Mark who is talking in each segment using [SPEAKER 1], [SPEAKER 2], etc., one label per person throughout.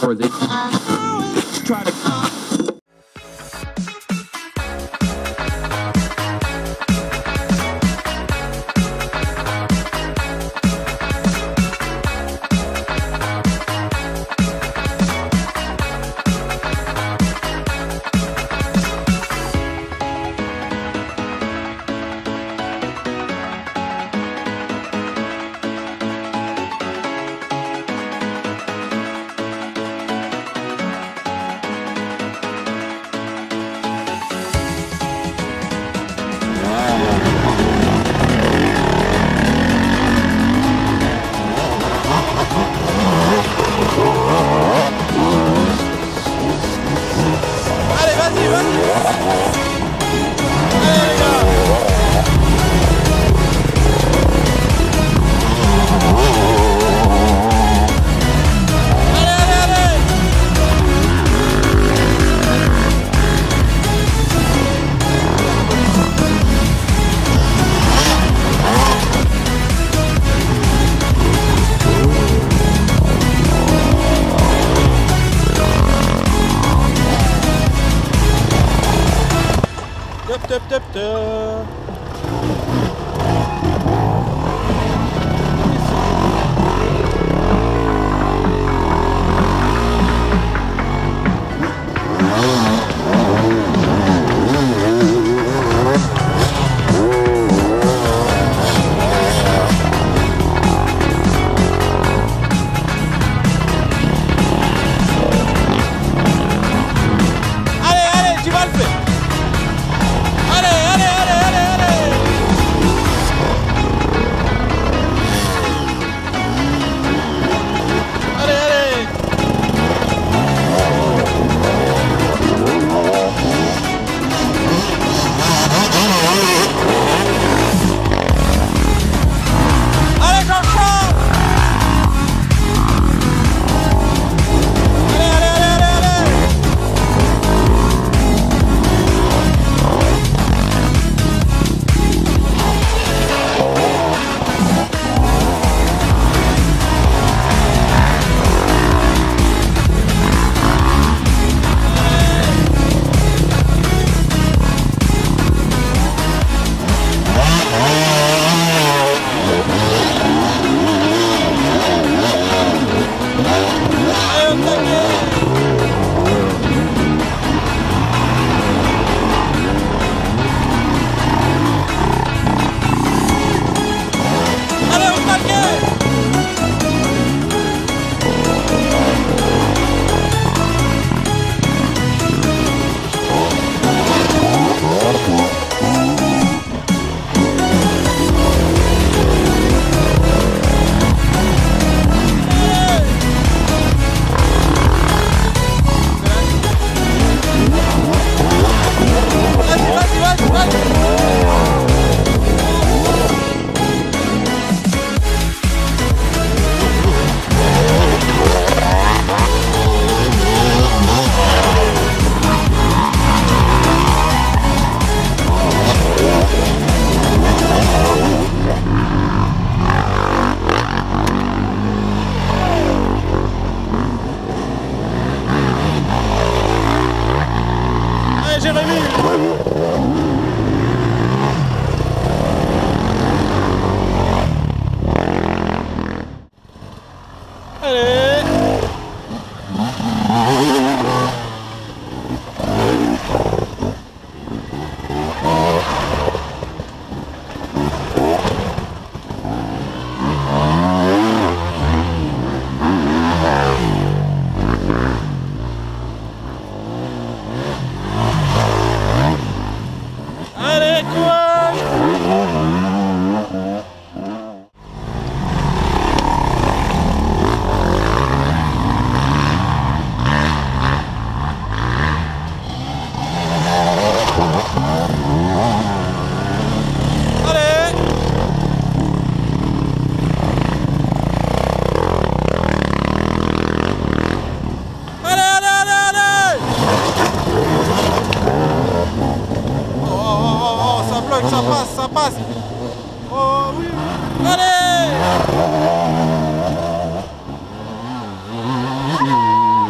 [SPEAKER 1] for the try to dip, dip, dip.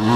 [SPEAKER 1] Oh,